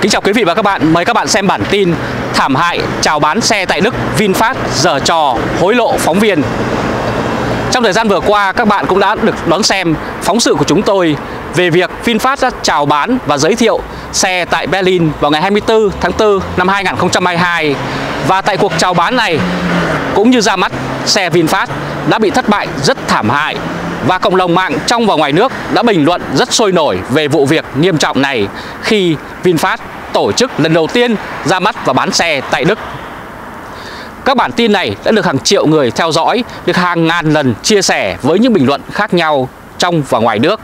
Kính chào quý vị và các bạn, mời các bạn xem bản tin Thảm hại chào bán xe tại Đức VinFast giờ trò hối lộ phóng viên. Trong thời gian vừa qua các bạn cũng đã được đón xem phóng sự của chúng tôi về việc VinFast đã chào bán và giới thiệu xe tại Berlin vào ngày 24 tháng 4 năm 2022 và tại cuộc chào bán này cũng như ra mắt xe VinFast đã bị thất bại rất thảm hại và cộng đồng mạng trong và ngoài nước đã bình luận rất sôi nổi về vụ việc nghiêm trọng này khi VinFast tổ chức lần đầu tiên ra mắt và bán xe tại Đức. Các bản tin này đã được hàng triệu người theo dõi, được hàng ngàn lần chia sẻ với những bình luận khác nhau trong và ngoài nước.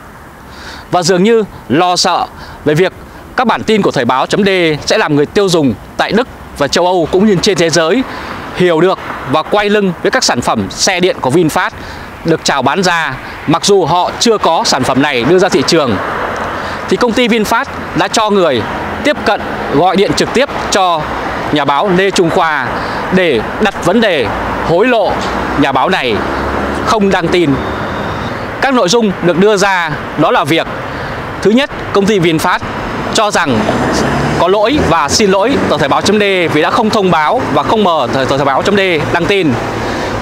Và dường như lo sợ về việc các bản tin của Thời báo .d sẽ làm người tiêu dùng tại Đức và châu Âu cũng như trên thế giới hiểu được và quay lưng với các sản phẩm xe điện của VinFast được chào bán ra, mặc dù họ chưa có sản phẩm này đưa ra thị trường thì công ty VinFast đã cho người tiếp cận, gọi điện trực tiếp cho nhà báo Lê Trung Khoa để đặt vấn đề hối lộ nhà báo này không đăng tin. Các nội dung được đưa ra đó là việc, thứ nhất, công ty VinFast cho rằng có lỗi và xin lỗi tờ Thời báo .d vì đã không thông báo và không mở tờ Thời báo .d đăng tin.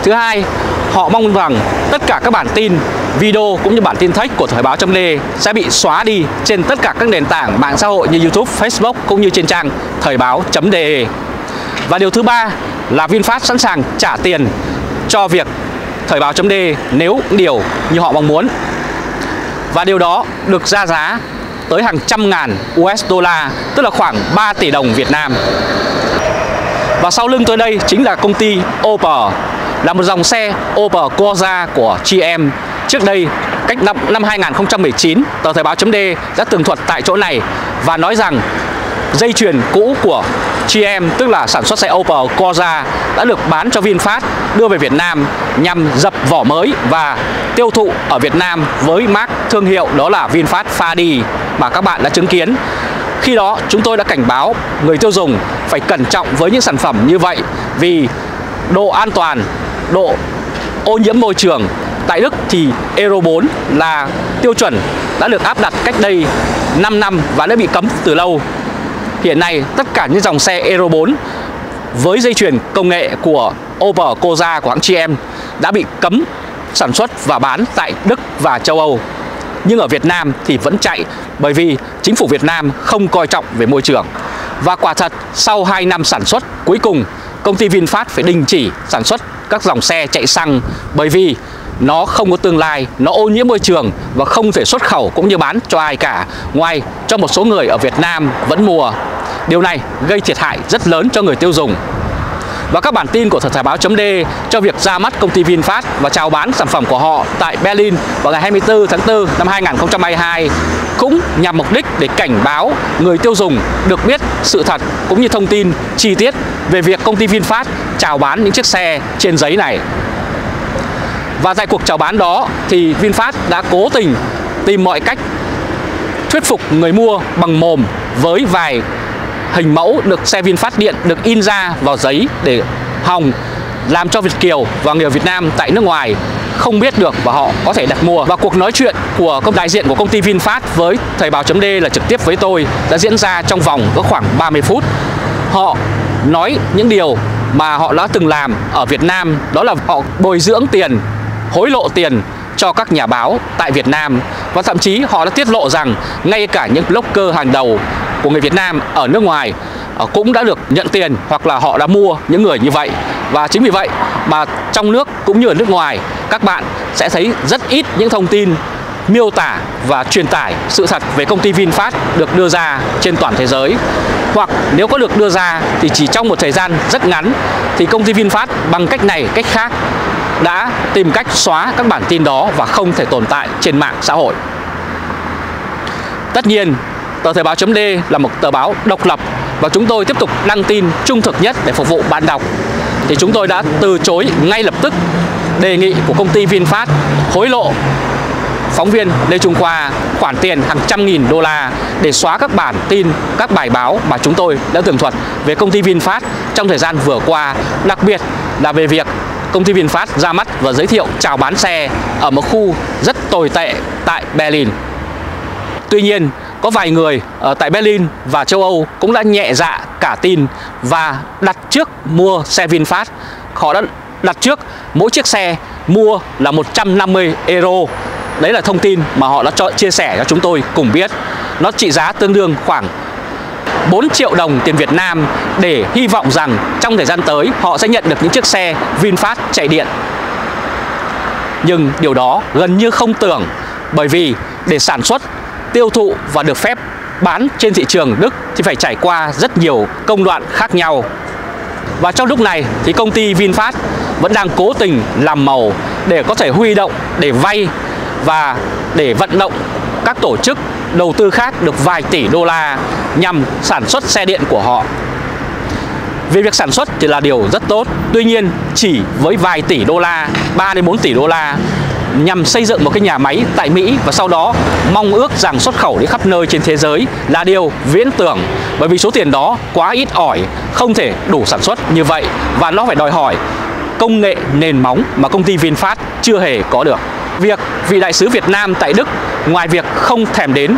Thứ hai, họ mong rằng tất cả các bản tin, video cũng như bản tin text của Thời báo .d sẽ bị xóa đi trên tất cả các nền tảng mạng xã hội như YouTube, Facebook cũng như trên trang thời báo.de. Và điều thứ ba là VinFast sẵn sàng trả tiền cho việc Thời báo .d nếu điều như họ mong muốn. Và điều đó được ra giá tới hàng trăm ngàn USD, tức là khoảng 3 tỷ đồng Việt Nam. Và sau lưng tôi đây chính là công ty Opel là một dòng xe Opel Corsa của GM trước đây cách năm, năm 2019 tờ Thời báo .d đã tường thuật tại chỗ này và nói rằng dây chuyền cũ của GM tức là sản xuất xe Opel Corsa, đã được bán cho VinFast, đưa về Việt Nam nhằm dập vỏ mới và tiêu thụ ở Việt Nam với mác thương hiệu đó là VinFast Fadi mà các bạn đã chứng kiến. Khi đó, chúng tôi đã cảnh báo người tiêu dùng phải cẩn trọng với những sản phẩm như vậy vì độ an toàn, độ ô nhiễm môi trường, tại Đức thì Euro 4 là tiêu chuẩn đã được áp đặt cách đây 5 năm và đã bị cấm từ lâu. Hiện nay, tất cả những dòng xe Euro 4 với dây chuyền công nghệ của Opel, Corsa, của hãng GM đã bị cấm sản xuất và bán tại Đức và châu Âu. Nhưng ở Việt Nam thì vẫn chạy, bởi vì chính phủ Việt Nam không coi trọng về môi trường. Và quả thật, sau 2 năm sản xuất, cuối cùng, công ty VinFast phải đình chỉ sản xuất các dòng xe chạy xăng bởi vì nó không có tương lai, nó ô nhiễm môi trường và không thể xuất khẩu cũng như bán cho ai cả ngoài cho một số người ở Việt Nam vẫn mua. Điều này gây thiệt hại rất lớn cho người tiêu dùng. Và các bản tin của Thời báo .d cho việc ra mắt công ty VinFast và chào bán sản phẩm của họ tại Berlin vào ngày 24 tháng 4 năm 2022 cũng nhằm mục đích để cảnh báo người tiêu dùng được biết sự thật cũng như thông tin chi tiết về việc công ty VinFast chào bán những chiếc xe trên giấy này. Và tại cuộc chào bán đó thì VinFast đã cố tình tìm mọi cách thuyết phục người mua bằng mồm với vài hình mẫu được xe VinFast điện được in ra vào giấy để hòng làm cho Việt Kiều và người Việt Nam tại nước ngoài không biết được và họ có thể đặt mua. Và cuộc nói chuyện của công đại diện của công ty VinFast với Thời báo .d là trực tiếp với tôi đã diễn ra trong vòng có khoảng 30 phút. Họ nói những điều mà họ đã từng làm ở Việt Nam đó là họ bồi dưỡng tiền, hối lộ tiền cho các nhà báo tại Việt Nam. Và thậm chí họ đã tiết lộ rằng ngay cả những blogger hàng đầu của người Việt Nam ở nước ngoài ờ, cũng đã được nhận tiền hoặc là họ đã mua những người như vậy. Và chính vì vậy mà trong nước cũng như ở nước ngoài, các bạn sẽ thấy rất ít những thông tin miêu tả và truyền tải sự thật về công ty VinFast được đưa ra trên toàn thế giới. Hoặc nếu có được đưa ra thì chỉ trong một thời gian rất ngắn thì công ty VinFast bằng cách này, cách khác đã tìm cách xóa các bản tin đó và không thể tồn tại trên mạng xã hội. Tất nhiên, tờ Thời báo .d là một tờ báo độc lập và chúng tôi tiếp tục đăng tin trung thực nhất để phục vụ bạn đọc. Thì chúng tôi đã từ chối ngay lập tức đề nghị của công ty VinFast hối lộ phóng viên Lê Trung Khoa khoản tiền hàng trăm nghìn đô la để xóa các bản tin, các bài báo mà chúng tôi đã tường thuật về công ty VinFast trong thời gian vừa qua, đặc biệt là về việc công ty VinFast ra mắt và giới thiệu chào bán xe ở một khu rất tồi tệ tại Berlin. Tuy nhiên, có vài người ở tại Berlin và châu Âu cũng đã nhẹ dạ cả tin và đặt trước mua xe VinFast. Họ đã đặt trước mỗi chiếc xe mua là 150 euro. Đấy là thông tin mà họ đã cho chia sẻ cho chúng tôi cùng biết. Nó trị giá tương đương khoảng 4 triệu đồng tiền Việt Nam để hy vọng rằng trong thời gian tới họ sẽ nhận được những chiếc xe VinFast chạy điện. Nhưng điều đó gần như không tưởng bởi vì để sản xuất, tiêu thụ và được phép bán trên thị trường Đức thì phải trải qua rất nhiều công đoạn khác nhau. Và trong lúc này thì công ty VinFast vẫn đang cố tình làm màu để có thể huy động, để vay và để vận động các tổ chức đầu tư khác được vài tỷ đô la nhằm sản xuất xe điện của họ. Về việc sản xuất thì là điều rất tốt, tuy nhiên chỉ với vài tỷ đô la, 3 đến 4 tỷ đô la nhằm xây dựng một cái nhà máy tại Mỹ và sau đó mong ước rằng xuất khẩu đi khắp nơi trên thế giới là điều viễn tưởng bởi vì số tiền đó quá ít ỏi, không thể đủ sản xuất như vậy và nó phải đòi hỏi công nghệ nền móng mà công ty VinFast chưa hề có được. Việc vị đại sứ Việt Nam tại Đức ngoài việc không thèm đến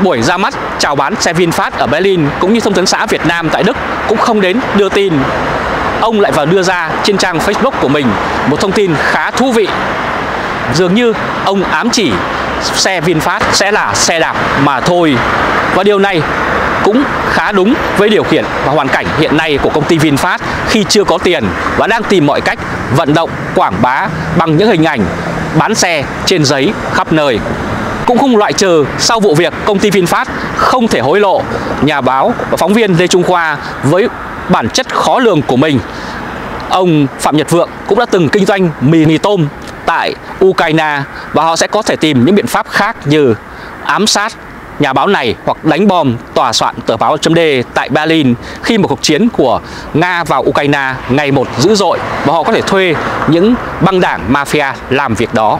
buổi ra mắt chào bán xe VinFast ở Berlin cũng như thông tấn xã Việt Nam tại Đức cũng không đến đưa tin. Ông lại vào đưa ra trên trang Facebook của mình một thông tin khá thú vị. Dường như ông ám chỉ xe VinFast sẽ là xe đạp mà thôi. Và điều này cũng khá đúng với điều kiện và hoàn cảnh hiện nay của công ty VinFast khi chưa có tiền và đang tìm mọi cách vận động quảng bá bằng những hình ảnh bán xe trên giấy khắp nơi. Cũng không loại trừ sau vụ việc, công ty VinFast không thể hối lộ nhà báo và phóng viên Lê Trung Khoa với bản chất khó lường của mình. Ông Phạm Nhật Vượng cũng đã từng kinh doanh mì mì tôm tại Ukraine và họ sẽ có thể tìm những biện pháp khác như ám sát nhà báo này hoặc đánh bom tòa soạn tờ báo chấm tại Berlin khi một cuộc chiến của Nga vào Ukraine ngày một dữ dội và họ có thể thuê những băng đảng mafia làm việc đó.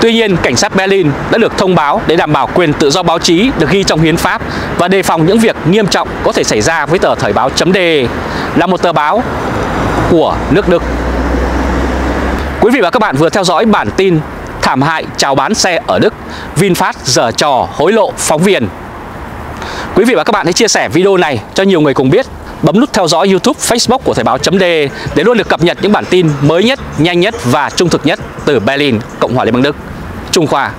Tuy nhiên, cảnh sát Berlin đã được thông báo để đảm bảo quyền tự do báo chí được ghi trong hiến pháp và đề phòng những việc nghiêm trọng có thể xảy ra với tờ Thời báo chấm là một tờ báo của nước Đức. Quý vị và các bạn vừa theo dõi bản tin thảm hại chào bán xe ở Đức, VinFast dở trò hối lộ phóng viên. Quý vị và các bạn hãy chia sẻ video này cho nhiều người cùng biết. Bấm nút theo dõi YouTube, Facebook của Thời báo .d để luôn được cập nhật những bản tin mới nhất, nhanh nhất và trung thực nhất từ Berlin, Cộng hòa Liên bang Đức. Trung Khoa